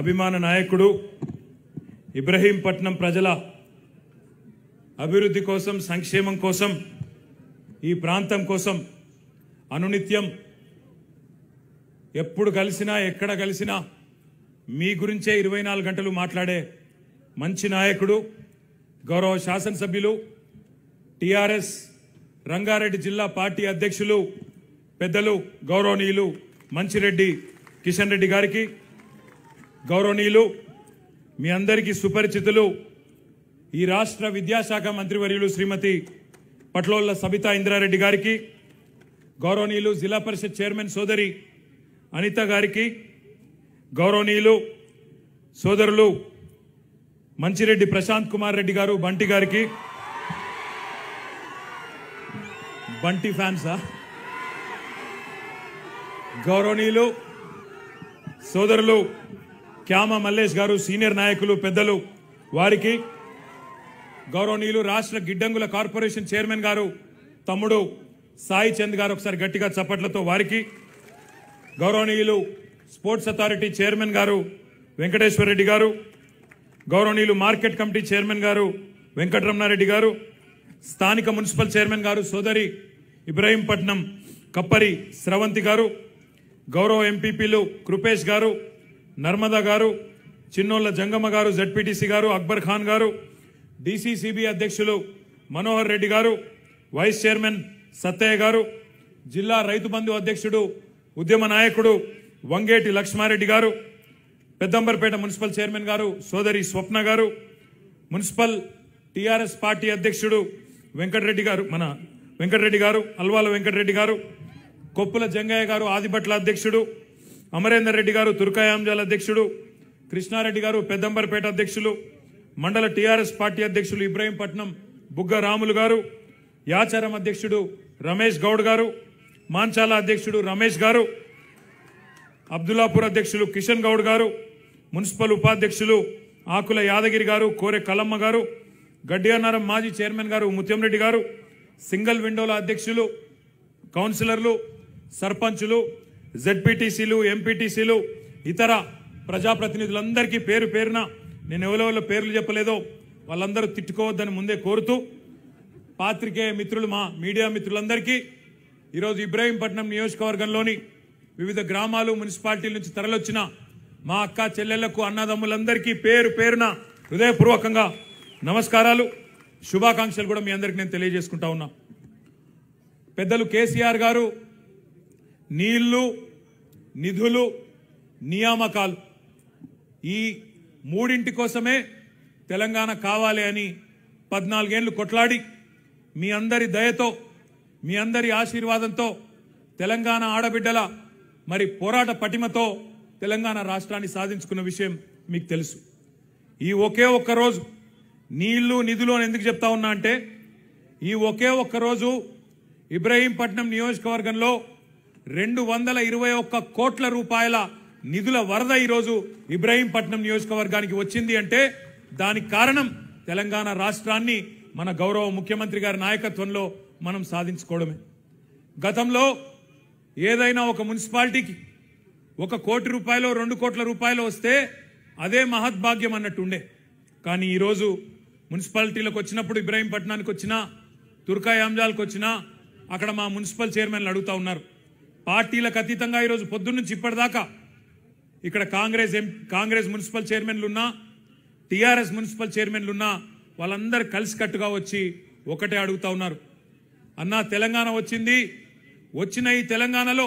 అభిమాన నాయకుడు ఇబ్రహీంపట్నం ప్రజల అభివృద్ధి కోసం సంక్షేమం కోసం ఈ ప్రాంతం కోసం అనునిత్యం ఎప్పుడు కలిసినా ఎక్కడ కలిసినా మీ గురించే ఇరవై నాలుగు గంటలు మాట్లాడే మంచి నాయకుడు గౌరవ శాసనసభ్యులు టిఆర్ఎస్ రంగారెడ్డి జిల్లా పార్టీ అధ్యక్షులు పెద్దలు గౌరవనీయులు మంచిరెడ్డి కిషన్ రెడ్డి గారికి గౌరవనీయులు మీ అందరికీ సుపరిచితులు ఈ రాష్ట్ర విద్యాశాఖ మంత్రివర్యులు శ్రీమతి పట్లోళ్ళ సబితా ఇంద్రారెడ్డి గారికి గౌరవనీయులు జిల్లా పరిషత్ చైర్మన్ సోదరి అనిత గారికి గౌరవనీయులు సోదరులు మంచిరెడ్డి ప్రశాంత్ కుమార్ రెడ్డి గారు బంటి గారికి. బంటి ఫ్యాన్సా గౌరవనీయులు సోదరులు క్యామ మల్లేష్ గారు సీనియర్ నాయకులు పెద్దలు వారికి గౌరవనీయులు రాష్ట్ర గిడ్డంగుల కార్పొరేషన్ చైర్మన్ గారు తమ్ముడు సాయి చంద్ గారు ఒకసారి గట్టిగా చప్పట్లతో వారికి గౌరవనీయులు స్పోర్ట్స్ అథారిటీ చైర్మన్ గారు వెంకటేశ్వర రెడ్డి గారు గౌరవనీయులు మార్కెట్ కమిటీ చైర్మన్ గారు వెంకటరమణారెడ్డి గారు స్థానిక మున్సిపల్ చైర్మన్ గారు సోదరి ఇబ్రహీంపట్నం కప్పరి స్రవంతి గారు గౌరవ ఎంపీపీలు కృపేష్ గారు నర్మదా గారు చిన్నోళ్ళ జంగమ్మ గారు జడ్పీటీసీ గారు అక్బర్ ఖాన్ గారు డీసీసీబీ అధ్యక్షులు మనోహర్ రెడ్డి గారు వైస్ చైర్మన్ సత్తయ్య గారు జిల్లా రైతు బంధు అధ్యక్షుడు ఉద్యమ నాయకుడు వంగేటి లక్ష్మారెడ్డి గారు పెద్దంబర్పేట మున్సిపల్ చైర్మన్ గారు సోదరి స్వప్న గారు మున్సిపల్ టీఆర్ఎస్ పార్టీ అధ్యక్షుడు వెంకటరెడ్డి గారు మన వెంకటరెడ్డి గారు అల్వాల వెంకటరెడ్డి గారు కొప్పుల జంగయ్య గారు ఆదిభట్ల అధ్యక్షుడు అమరేందర్ రెడ్డి గారు తుర్కాయాంజాల అధ్యక్షుడు కృష్ణారెడ్డి గారు పెద్దంబర్పేట అధ్యక్షులు మండల టీఆర్ఎస్ పార్టీ అధ్యక్షులు ఇబ్రహీంపట్నం బుగ్గ రాములు గారు యాచారం అధ్యక్షుడు రమేష్ గౌడ్ గారు మాంచాల అధ్యక్షుడు రమేష్ గారు అబ్దుల్లాపూర్ అధ్యక్షులు కిషన్ గౌడ్ గారు మున్సిపల్ ఉపాధ్యక్షులు ఆకుల యాదగిరి గారు కోరె కలమ్మ గారు గడ్డియానారం మాజీ చైర్మన్ గారు ముత్యంరెడ్డి గారు సింగిల్ విండోల అధ్యక్షులు కౌన్సిలర్లు సర్పంచులు జెడ్పీటీసీలు ఎంపీటీసీలు ఇతర ప్రజాప్రతినిధులందరికీ పేరు పేరున నేను ఎవరెవరో పేర్లు చెప్పలేదో వాళ్ళందరూ తిట్టుకోవద్దని ముందే కోరుతూ పాత్రికేయ మిత్రులు మా మీడియా మిత్రులందరికీ ఈరోజు ఇబ్రాహీంపట్నం నియోజకవర్గంలోని వివిధ గ్రామాలు మున్సిపాలిటీల నుంచి తరలొచ్చిన మా అక్క చెల్లెళ్ళకు అన్నదమ్ములందరికీ పేరు పేరున హృదయపూర్వకంగా నమస్కారాలు. శుభాకాంక్షలు కూడా మీ అందరికి నేను తెలియజేసుకుంటా ఉన్నా. పెద్దలు కేసీఆర్ గారు నీళ్ళు నిధులు నియామకాలు ఈ మూడింటి కోసమే తెలంగాణ కావాలి అని పద్నాలుగేళ్ళు కొట్లాడి మీ అందరి దయతో మీ అందరి ఆశీర్వాదంతో తెలంగాణ ఆడబిడ్డల మరి పోరాట పటిమతో తెలంగాణ రాష్ట్రాన్ని సాధించుకున్న విషయం మీకు తెలుసు. ఈ ఒకే ఒక్క రోజు నీళ్ళు నిధులు అని ఎందుకు చెప్తా ఉన్నా అంటే ఈ ఒకే ఒక్క రోజు ఇబ్రహీంపట్నం నియోజకవర్గంలో రెండు వందల ఇరవై ఒక్క కోట్ల రూపాయల నిధుల వరద ఈరోజు ఇబ్రహీంపట్నం నియోజకవర్గానికి వచ్చింది అంటే దానికి కారణం తెలంగాణ రాష్ట్రాన్ని మన గౌరవ ముఖ్యమంత్రి గారి నాయకత్వంలో మనం సాధించుకోవడమే. గతంలో ఏదైనా ఒక మున్సిపాలిటీకి ఒక కోటి రూపాయలు రెండు కోట్ల రూపాయలు వస్తే అదే మహద్భాగ్యం అన్నట్టుండే కానీ ఈరోజు మున్సిపాలిటీలకు వచ్చినప్పుడు ఇబ్రాహీంపట్నానికి వచ్చినా తుర్కాయాంజాలకు వచ్చినా అక్కడ మా మున్సిపల్ చైర్మన్లు అడుగుతా ఉన్నారు. పార్టీలకు అతీతంగా ఈరోజు పొద్దున్నుంచి ఇప్పటిదాకా ఇక్కడ కాంగ్రెస్ ఎం కాంగ్రెస్ మున్సిపల్ చైర్మన్లున్నా టీఆర్ఎస్ మున్సిపల్ చైర్మన్లు ఉన్నా వాళ్ళందరూ కలిసికట్టుగా వచ్చి ఒకటే అడుగుతా ఉన్నారు. అన్నా తెలంగాణ వచ్చింది. వచ్చిన ఈ తెలంగాణలో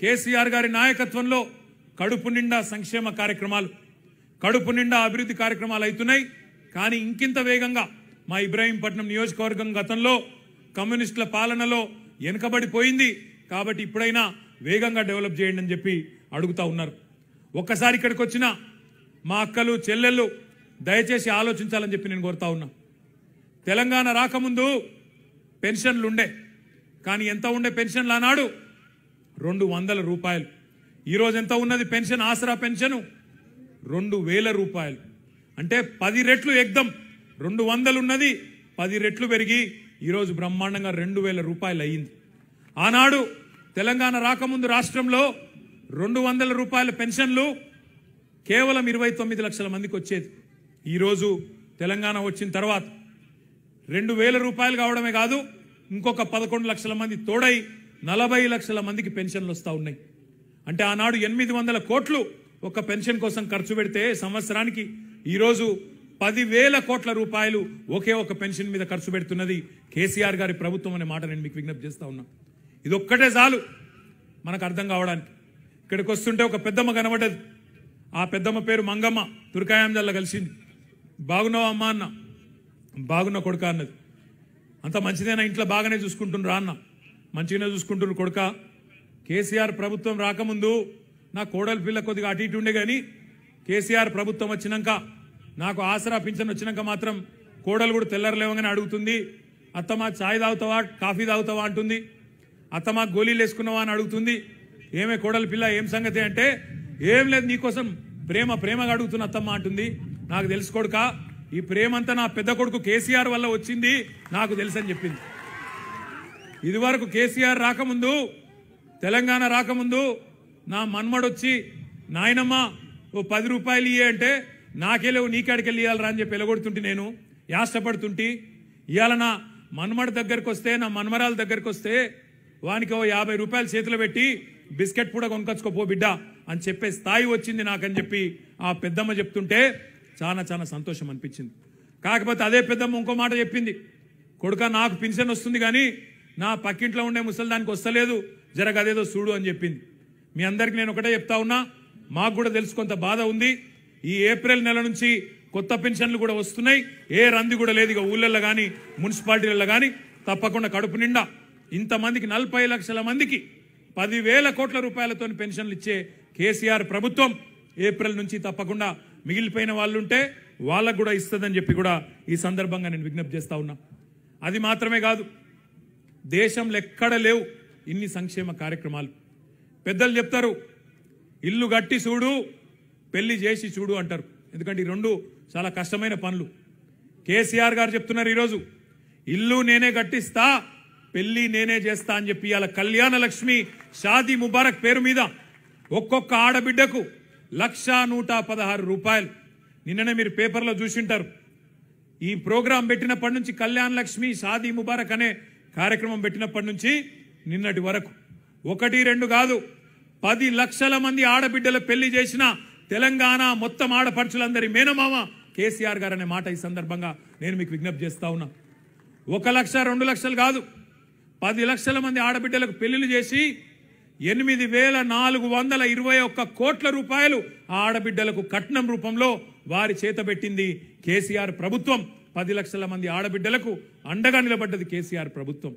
కేసీఆర్ గారి నాయకత్వంలో కడుపు నిండా సంక్షేమ కార్యక్రమాలు కడుపు నిండా అభివృద్ధి కార్యక్రమాలు అవుతున్నాయి. కానీ ఇంకింత వేగంగా మా ఇబ్రాహీంపట్నం నియోజకవర్గం గతంలో కమ్యూనిస్టుల పాలనలో వెనుకబడిపోయింది. కాబట్టి ఇప్పుడైనా వేగంగా డెవలప్ చేయండి అని చెప్పి అడుగుతా ఉన్నారు. ఒక్కసారి ఇక్కడికి వచ్చిన మా అక్కలు చెల్లెళ్ళు దయచేసి ఆలోచించాలని చెప్పి నేను కోరుతా ఉన్నా. తెలంగాణ రాకముందు పెన్షన్లు ఉండే. కానీ ఎంత ఉండే పెన్షన్లు ఆనాడు? రెండు వందల రూపాయలు. ఈరోజు ఎంత ఉన్నది పెన్షన్? ఆసరా పెన్షను రెండు వేల రూపాయలు. అంటే పది రెట్లు ఎగ్దం. రెండు వందలు ఉన్నది పది రెట్లు పెరిగి ఈరోజు బ్రహ్మాండంగా రెండు వేల రూపాయలు అయ్యింది. ఆనాడు తెలంగాణ రాకముందు రాష్ట్రంలో రెండు వందల రూపాయల పెన్షన్లు కేవలం ఇరవై తొమ్మిది లక్షల మందికి వచ్చేది. ఈరోజు తెలంగాణ వచ్చిన తర్వాత రెండు వేల రూపాయలు కావడమే కాదు ఇంకొక పదకొండు లక్షల మంది తోడై నలభై లక్షల మందికి పెన్షన్లు వస్తూ ఉన్నాయి. అంటే ఆనాడు ఎనిమిది వందల కోట్లు ఒక పెన్షన్ కోసం ఖర్చు పెడితే సంవత్సరానికి ఈరోజు పదివేల కోట్ల రూపాయలు ఒకే ఒక పెన్షన్ మీద ఖర్చు పెడుతున్నది కేసీఆర్ గారి ప్రభుత్వం అనే మాట నేను మీకు విజ్ఞప్తి చేస్తా ఉన్నా. ఇది ఒక్కటే చాలు. మనకు అర్థం కావడానికి. ఇక్కడికి వస్తుంటే ఒక పెద్దమ్మ కనబడ్డది. ఆ పెద్దమ్మ పేరు మంగమ్మ. తుర్కాయాంజల్లో కలిసింది. బాగున్నావా అమ్మ అన్న? బాగున్న కొడుక అన్నది. అంత మంచిదేనా ఇంట్లో బాగానే చూసుకుంటున్నారు అన్న. మంచిగానే చూసుకుంటున్నారు కొడుక. కేసీఆర్ ప్రభుత్వం రాకముందు నా కోడలి పిల్ల కొద్దిగా అటు ఇటు ఉండే కానీ కేసీఆర్ ప్రభుత్వం వచ్చినాక నాకు ఆసరా పింఛన్ వచ్చినాక మాత్రం కోడలు కూడా తెల్లరలేవగానే అడుగుతుంది. అత్తమా చాయ్ తాగుతావా? కాఫీ తాగుతావా? అంటుంది. అత్తమా గోళీలు వేసుకున్నావా అని అడుగుతుంది. ఏమే కోడలి పిల్ల ఏం సంగతి అంటే ఏం లేదు నీకోసం ప్రేమ ప్రేమగా అడుగుతున్న అత్తమ్మ అంటుంది. నాకు తెలుసు కొడుక ఈ ప్రేమ అంతా నా పెద్ద కొడుకు కేసీఆర్ వల్ల వచ్చింది నాకు తెలుసు అని చెప్పింది. ఇదివరకు కేసీఆర్ రాకముందు తెలంగాణ రాకముందు నా మన్మడొచ్చి నాయనమ్మ ఓ పది రూపాయలు ఇయ్యే అంటే నాకేలేవు నీకాడికెళ్ళి ఇవ్వాలరా అని చెప్పి ఎలగొడుతుంటే నేను. యాష్టపడుతుంటే. ఇవాళ నా మన్మడ దగ్గరకు వస్తే నా మన్మరాల దగ్గరకు వస్తే వానికి ఓ యాభై రూపాయలు చేతిలో పెట్టి బిస్కెట్ కూడా కొనుకొచ్చుకోపో బిడ్డ అని చెప్పే స్థాయి వచ్చింది నాకని చెప్పి ఆ పెద్దమ్మ చెప్తుంటే చాలా చాలా సంతోషం అనిపించింది. కాకపోతే అదే పెద్దమ్మ ఇంకో మాట చెప్పింది. కొడుక నాకు పింఛన్ వస్తుంది కానీ నా పక్కింట్లో ఉండే ముసలిదానికి వస్తలేదు జరగదేదో చూడు అని చెప్పింది. మీ అందరికి నేను ఒకటే చెప్తా ఉన్నా మాకు కూడా తెలుసు కొంత బాధ ఉంది. ఈ ఏప్రిల్ నెల నుంచి కొత్త పెన్షన్లు కూడా వస్తున్నాయి. ఏ రంది కూడా లేదు ఇక ఊళ్ళల్లో కానీ మున్సిపాలిటీలలో కానీ తప్పకుండా కడుపు నిండా ఇంతమందికి నలభై లక్షల మందికి పదివేల కోట్ల రూపాయలతో పెన్షన్లు ఇచ్చే కేసీఆర్ ప్రభుత్వం ఏప్రిల్ నుంచి తప్పకుండా మిగిలిపోయిన వాళ్ళుంటే వాళ్ళకు కూడా ఇస్తుందని చెప్పి కూడా ఈ సందర్భంగా నేను విజ్ఞప్తి చేస్తా ఉన్నా. అది మాత్రమే కాదు దేశంలో ఎక్కడ లేవు ఇన్ని సంక్షేమ కార్యక్రమాలు. పెద్దలు చెప్తారు ఇల్లు గట్టి చూడు పెళ్ళి చేసి చూడు అంటారు. ఎందుకంటే ఈ రెండు చాలా కష్టమైన పనులు. కేసీఆర్ గారు చెప్తున్నారు ఈరోజు ఇల్లు నేనే కట్టిస్తా పెళ్ళి నేనే చేస్తా అని చెప్పి ఇవాళ కళ్యాణ లక్ష్మి షాదీ ముబారక్ పేరు మీద ఒక్కొక్క ఆడబిడ్డకు లక్షా నూట పదహారు రూపాయలు. నిన్ననే మీరు పేపర్లో చూసింటారు. ఈ ప్రోగ్రాం పెట్టినప్పటి నుంచి కళ్యాణ్ లక్ష్మి షాదీ ముబారక్ అనే కార్యక్రమం పెట్టినప్పటి నుంచి నిన్నటి వరకు. ఒకటి రెండు కాదు పది లక్షల మంది ఆడబిడ్డల పెళ్ళి చేసిన తెలంగాణ మొత్తం ఆడపడుచులందరి మేనమామ కేసీఆర్ గారు అనే మాట ఈ సందర్భంగా నేను మీకు విజ్ఞప్తి చేస్తా ఉన్నా. ఒక లక్ష రెండు లక్షలు కాదు పది లక్షల మంది ఆడబిడ్డలకు పెళ్ళి చేసి ఎనిమిది వేల నాలుగు వందల ఇరవై ఒక్క కోట్ల రూపాయలు ఆ ఆడబిడ్డలకు కట్నం రూపంలో వారి చేత పెట్టింది కేసీఆర్ ప్రభుత్వం. పది లక్షల మంది ఆడబిడ్డలకు అండగా నిలబడ్డది కేసీఆర్ ప్రభుత్వం.